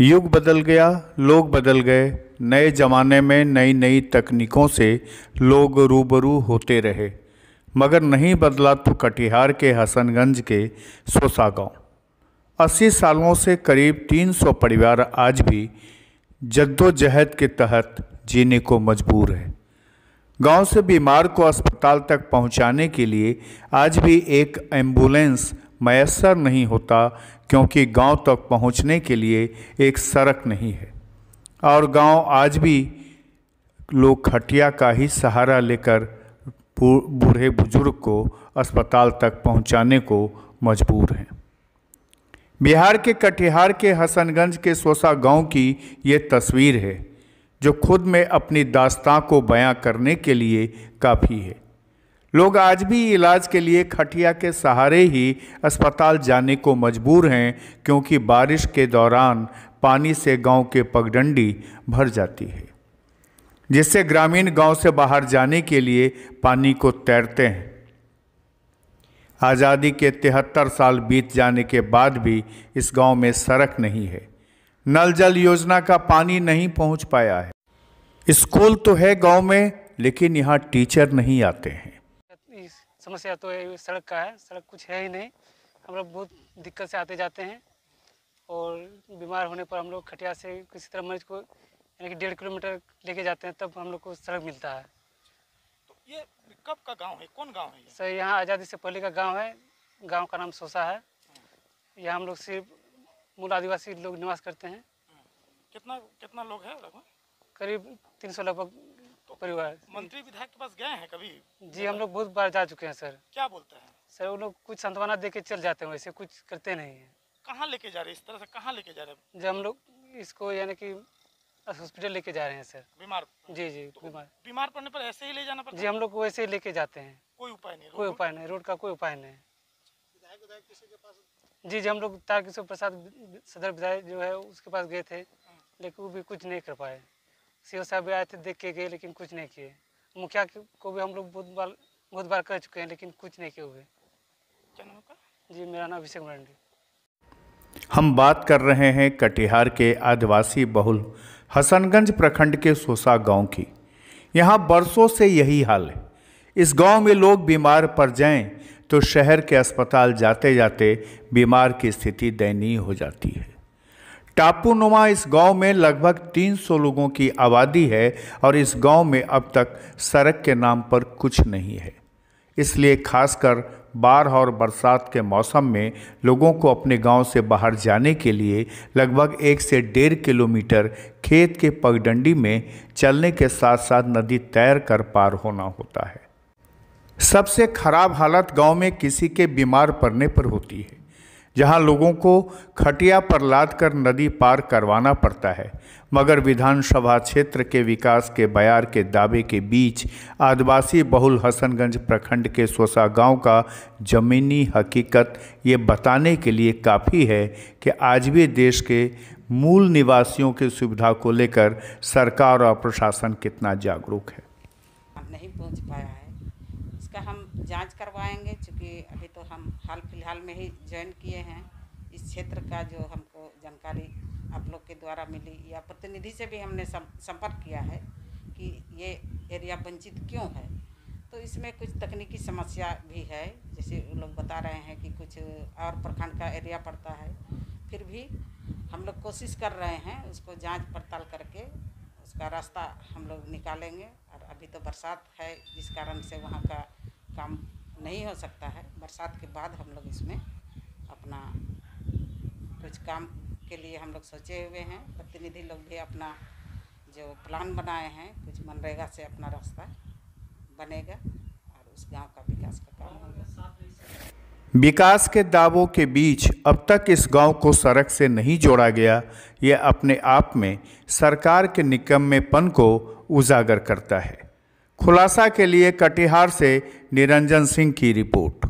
युग बदल गया, लोग बदल गए। नए ज़माने में नई नई तकनीकों से लोग रूबरू होते रहे। मगर नहीं बदला तो कटिहार के हसनगंज के सोसा गाँव अस्सी सालों से करीब 300 परिवार आज भी जद्दोजहद के तहत जीने को मजबूर है। गाँव से बीमार को अस्पताल तक पहुँचाने के लिए आज भी एक एंबुलेंस मैसर नहीं होता, क्योंकि गाँव तक पहुँचने के लिए एक सड़क नहीं है। और गाँव आज भी लोग खटिया का ही सहारा लेकर बूढ़े बुज़ुर्ग को अस्पताल तक पहुँचाने को मजबूर हैं। बिहार के कटिहार के हसनगंज के सोसा गाँव की ये तस्वीर है, जो खुद में अपनी दास्तां को बयां करने के लिए काफ़ी है। लोग आज भी इलाज के लिए खटिया के सहारे ही अस्पताल जाने को मजबूर हैं, क्योंकि बारिश के दौरान पानी से गाँव के पगडंडी भर जाती है, जिससे ग्रामीण गाँव से बाहर जाने के लिए पानी को तैरते हैं। आज़ादी के तिहत्तर साल बीत जाने के बाद भी इस गाँव में सड़क नहीं है। नल जल योजना का पानी नहीं पहुँच पाया है। स्कूल तो है गाँव में, लेकिन यहाँ टीचर नहीं आते हैं। समस्या तो है सड़क का है सड़क कुछ है ही नहीं। हम लोग बहुत दिक्कत से आते जाते हैं और बीमार होने पर हम लोग खटिया से किसी तरह मरीज़ को यानी कि डेढ़ किलोमीटर लेके जाते हैं तब हम लोग को सड़क मिलता है। तो ये कब का गाँव है? कौन गाँव है सर यहाँ आज़ादी से पहले का गाँव है। गाँव का नाम सोसा है। यहाँ हम लोग सिर्फ़ मूल आदिवासी लोग निवास करते हैं। कितना कितना लोग हैं लगभग? करीब तीन सौ लगभग परिवार। मंत्री विधायक के पास गए हैं कभी? जी हम लोग बहुत बार जा चुके हैं सर। क्या बोलते हैं? सर वो लोग कुछ सांत्वना दे के चल जाते हैं वैसे कुछ करते नहीं है। कहाँ लेके जा रहे हैं? इस तरह से कहाँ लेके जा रहे हैं? जब हम लोग इसको यानी कि हॉस्पिटल लेके जा रहे हैं सर। बीमार जी जी तो बीमार। बीमार पड़ने पर ऐसे ही ले जाना पड़ता जी हम लोग को वैसे ही लेके जाते हैं। कोई उपाय नहीं कोई उपाय नहीं रोड का कोई उपाय नहीं। जी जी हम लोग तारकिशोर प्रसाद सदर विधायक जो है उसके पास गए थे लेकिन वो भी कुछ नहीं कर पाए। सी साहब भी आए थे देख के गए लेकिन कुछ नहीं किए। मुखिया को भी हम लोग बहुत बार बहुत बार कर चुके हैं लेकिन कुछ नहीं किए हुए। जी मेरा नाम अभिषेक मरंडी हम बात कर रहे हैं कटिहार के आदिवासी बहुल हसनगंज प्रखंड के सोसा गाँव की। यहाँ बरसों से यही हाल है। इस गाँव में लोग बीमार पड़ जाएँ तो शहर के अस्पताल जाते जाते बीमार की स्थिति दयनीय हो जाती है। टापूनुमा इस गाँव में लगभग 300 लोगों की आबादी है और इस गाँव में अब तक सड़क के नाम पर कुछ नहीं है। इसलिए खासकर बाढ़ और बरसात के मौसम में लोगों को अपने गाँव से बाहर जाने के लिए लगभग एक से डेढ़ किलोमीटर खेत के पगडंडी में चलने के साथ साथ नदी तैर कर पार होना होता है। सबसे खराब हालत गाँव में किसी के बीमार पड़ने पर होती है। जहाँ लोगों को खटिया पर लाद कर नदी पार करवाना पड़ता है। मगर विधानसभा क्षेत्र के विकास के बयार के दावे के बीच आदिवासी बहुल हसनगंज प्रखंड के सोसा गाँव का ज़मीनी हकीकत ये बताने के लिए काफ़ी है कि आज भी देश के मूल निवासियों की सुविधा को लेकर सरकार और प्रशासन कितना जागरूक है। नहीं पहुँच पाया है। इसका हम जाँच करवाएँगे क्योंकि अभी तो हम हाल फ़िलहाल में ही ज्वाइन किए हैं। इस क्षेत्र का जो हमको जानकारी आप लोग के द्वारा मिली, या प्रतिनिधि से भी हमने संपर्क किया है कि ये एरिया वंचित क्यों है। तो इसमें कुछ तकनीकी समस्या भी है, जैसे लोग बता रहे हैं कि कुछ और प्रखंड का एरिया पड़ता है। फिर भी हम लोग कोशिश कर रहे हैं उसको जाँच पड़ताल करके उसका रास्ता हम लोग निकालेंगे, और अभी तो बरसात है, जिस कारण से वहाँ का काम नहीं हो सकता है। बरसात के बाद हम लोग इसमें अपना कुछ काम के लिए हम लोग सोचे हुए हैं। प्रतिनिधि लोग भी अपना जो प्लान बनाए हैं, कुछ मनरेगा से अपना रास्ता बनेगा और उस गाँव का विकास का काम होगा। विकास के दावों के बीच अब तक इस गाँव को सड़क से नहीं जोड़ा गया। यह अपने आप में सरकार के निकम्मेपन को उजागर करता है। खुलासा के लिए कटिहार से निरंजन सिंह की रिपोर्ट।